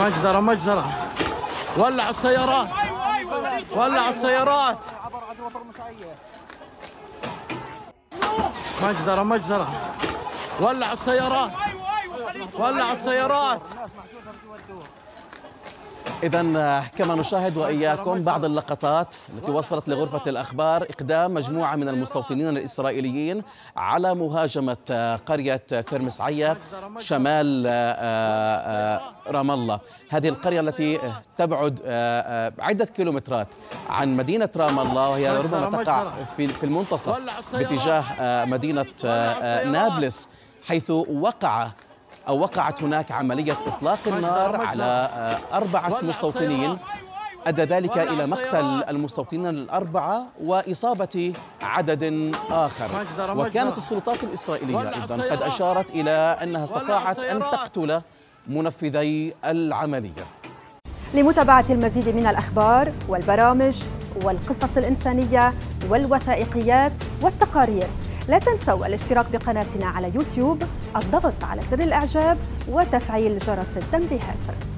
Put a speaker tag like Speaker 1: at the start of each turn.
Speaker 1: مجزرة مجزرة. ولع السيارات. ولع السيارات. مجزرة مجزرة. ولع السيارات. ولع السيارات.
Speaker 2: إذا كما نشاهد وإياكم بعض اللقطات التي وصلت لغرفة الأخبار إقدام مجموعة من المستوطنين الإسرائيليين على مهاجمة قرية ترمس عيا شمال رام الله. هذه القرية التي تبعد عدة كيلومترات عن مدينة رام الله وهي ربما تقع في المنتصف باتجاه مدينة نابلس حيث وقع أو وقعت هناك عملية إطلاق النار على أربعة مستوطنين. أدى ذلك إلى مقتل المستوطنين الأربعة وإصابة عدد آخر. وكانت السلطات الإسرائيلية أيضا قد أشارت إلى أنها استطاعت أن تقتل منفذي العملية.
Speaker 3: لمتابعة المزيد من الأخبار والبرامج والقصص الإنسانية والوثائقيات والتقارير. لا تنسوا الاشتراك بقناتنا على يوتيوب الضغط على زر الإعجاب وتفعيل جرس التنبيهات.